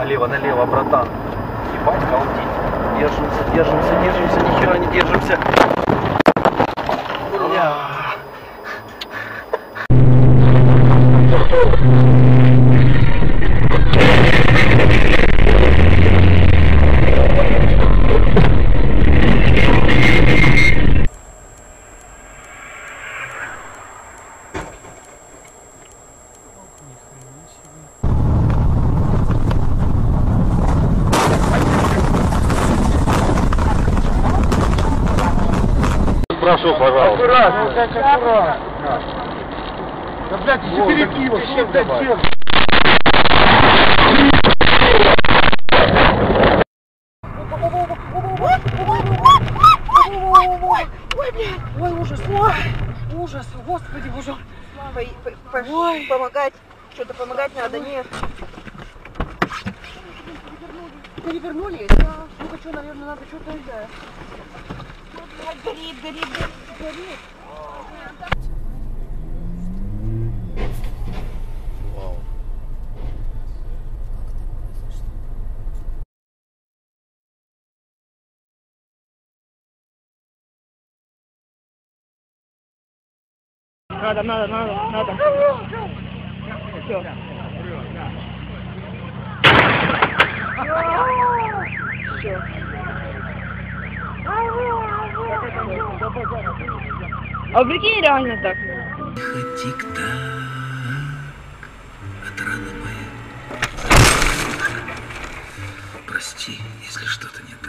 Налево, налево, братан. Ебать, колотить. Держимся, держимся, держимся, нихера не держимся. Прошу, пожалуйста. Аккуратно, как аккуратно. Да, блядь, еще перекинул, что, блядь, делать? Ой, блядь, ой, ужас, ой, ужас, господи, боже. По- по- по- Помогать, что-то помогать надо, нет. Перевернули? Да. Ну-ка, что, наверное, надо что-то, да. Горит, горит, горит, горит. Надо, надо, надо, надо. Все. А прикинь, реально так. Тик-так, отрада моя. Прости, если что-то не.